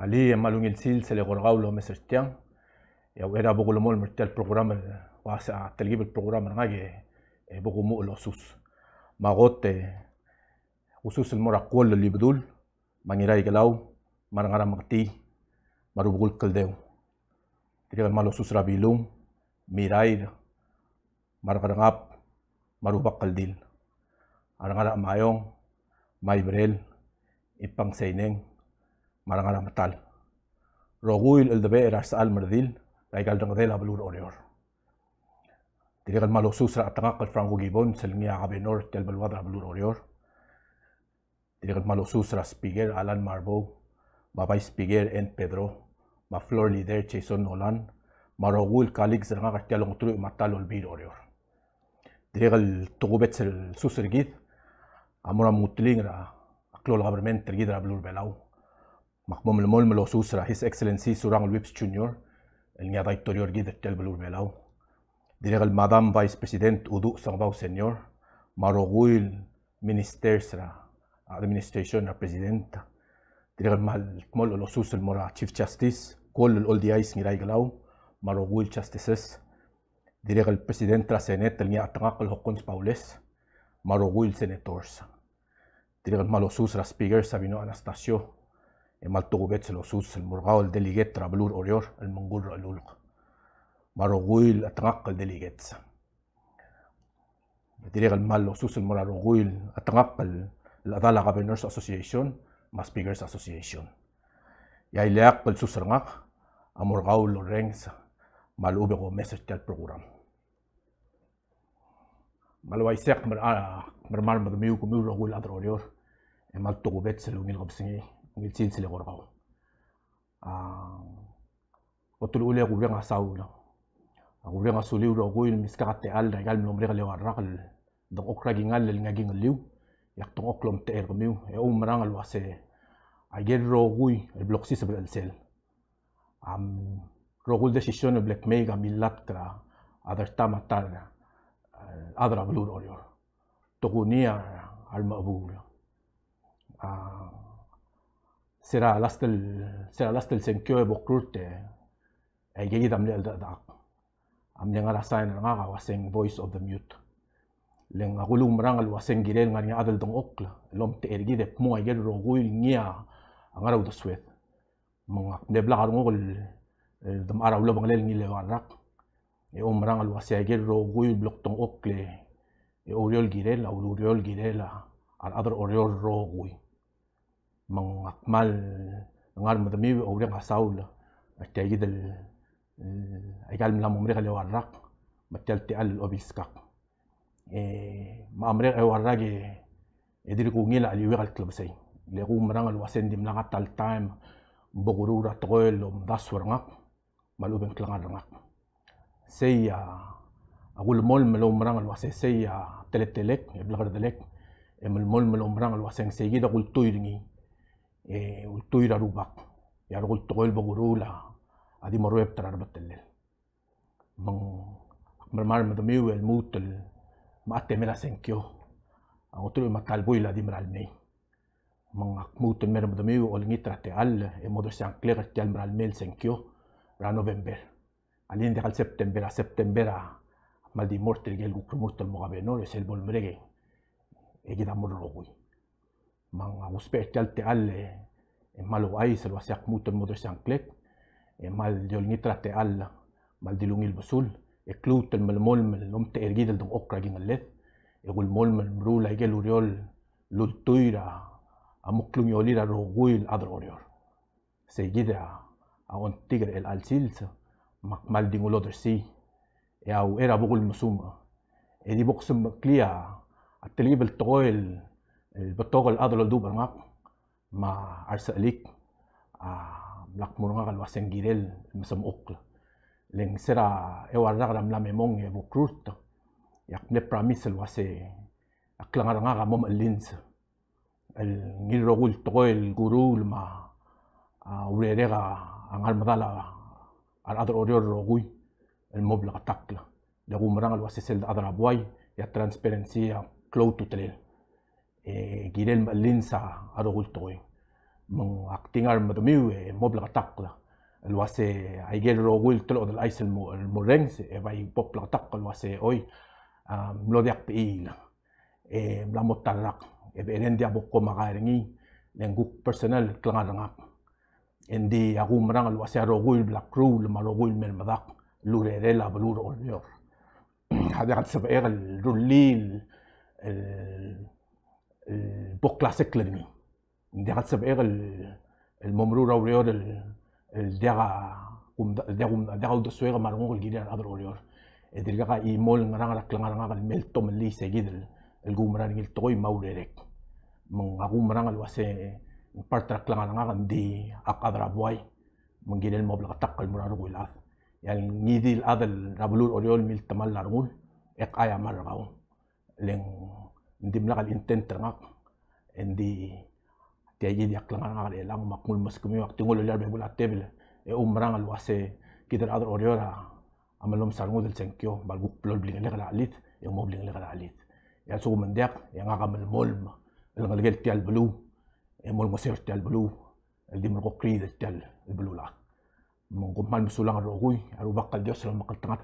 علي مالون يلسيل سلي غرغاو لو مسرتيان يا ويرا بقول مول مرتل البروغرام واسع تلقيب البروغرام ناجي بقول مو الاسوس ما غوت اسوس المراقول اللي بدول مانيراي جلاو مانغارا مغتي مارو بقول كلديو تلقى مالو اسوس رابيلوم ميراي مارغرغاب مارو بقل ديل arangara mayong maybrel ipang seineng marangara matal roguil el debe era sal merdil Raigal dang dela balur orior. Dirigal malo susra atangak al frango gibon selngia abenor tel balwadra balur orior. Dirigal malo susra spiger Alan Marbo, babay spiger en Pedro, ma flor leader Jason Nolan, marogul kalig zeranga kartialong tulu matal olbir orior. Dirigal tugubet sel susrigid, amura mutling ra aklol government tergid ra balur belau. Jr. el rectorio de tel belur belau direct el madame vice president udu sangbau senior maroguil ministers ra administration ra presidenta direct el mal mol lo sus el mora chief justice kol el all diais ngirai galau maroguil justices direct el president ra senate el atangak el hokons paules maroguil senators direct el malo sus ra speaker sabino مالتوغو بيتس الأسوس المرغاول ديلي جيت رابلور أوريور المنجور رألولق مارغويل أتنقل ديلي جيت ديريغ المال الأسوس المرغويل أتنقل الأضالة غابينورس أسوسيشن ما سبيغرس أسوسيشن يأي لياق بالسوس رنق أمرغاول الرنس مالوبي غو ميسج تال بروغرام. مالوا يسيق مرمار آه، مدميوكو ميو رغويل أدر أوريور مالتوغو بيتس الونيل غبسيني. Saula gubenga suliu ro guil miskate al da gal nomre le waraqal do okra gingal le ngagi ngaliu yak to oklom te er miu e um rang al wase ayer ro gui el blok sis bel sel am ro gul decision black mega millat kra adar tamatar adra blur orior togunia al mabul ah sera lastel sera lastel senkyo e bokrute e gegi dam le da am le ngara sign nga ga waseng voice of the mute le ngulu mrang al waseng girel ngani adal dong okla lom te ergi de mo ay gel rogu ngia ngara u swet mga de bla gar ngol dam ara ulo banglel ngi le warak e umrang al waseng gel rogu blok tong okle e oriol girel au oriol girela al adar oriol rogu mangakmal ngar madami ore ngasaul matay gidal agal mla mumre kale warak matel ti al obiskak e mamre e warage ediri ko ngila ali wiral klubsay le ko marang al wasen dim langat tal time bogurura toel om daswar ngak eh, ultu irarubak, yargul toel bogurula, adi morueb trarbatelel. Mang, mermar medomiu el mutel, mate mela senkyo, a otro matal buila di mralmei. Mang, ak mutel mer medomiu ol nitra al, e modo se ancler te al mralmel senkyo, ra november. Alien de al a september a mal di mortel gel gukrumurtel mogabenor, es el volmregen, e gida morrogui. Mang aguspe tel te alle e malu ai se lo siak muton modo sanklet e mal diol nitra te alla mal dilungil basul e klut el mal mol mel lom te ergid el dong okra gin let e gul mol mel brula igel uriol lul tuira amuklung yolira ro guil adro orior se gida a on tigre el al silsa mak mal dingulo der si e au era bugul masuma e di boksum klia atelibel toil البطوغ الأضل دوبر ماب ما أرسلك لك مرغا الواسن جيرل مسم أقل لين سرا إيوار رغرا ملا ميمون يبو كروت يك نبراميس الواسي أكلنا رغا مم اللينس النيل رغول تغويل غرول ما وريريغا أنغال مدالا الأدر أوريور رغوي المبلغ تاكلا لغو مرغا الواسي سيل أدر أبواي يا ترانسبيرنسي كلو e girel ma linsa arogul toy mong acting ar madamiu e mobla takla lo hace aigel rogul tlo del ais el morense e vai popla tak lo hace hoy lo de apil e la motarak e berende abokko magarengi lenguk personal klangarangak endi agumrang lo hace rogul bla krul ma rogul mel madak lurerela blur olyor hada gat sab'er el rulil البوك كلاسيك لرمي دي قد سبق الممرورة وريور الدغا الدغا الدغا دسويغا مارمو الجديد هذا وريور نغرا رك نغرا الميل توم اللي سيجد الجومرا نيل توي ماوريرك من اغومرا الواسي بارت رك نغرا دي أقدر أبواي. من جيل المبلغ تقل مرارو ولاث يعني نيدي هذا الرابلول أوريول ميل تمال لارمول اق آيا مرغاو لين ندي ملغا الانتنت رغاق اندي تيجي دي اقلان غار الاغ مقمول مسكمي وقت نقول له بيقول اتبل e umrang al wase kider ador oriora amalom sarngo del senkyo balguk plol bling le alit e mo bling le alit ya so mendak ya nga kamal mol el ngalgel tial blu e mol moser tial blu el dim ko kri del tial el blu la mon ko mal musulang rogui aru bakal dios la makal tangat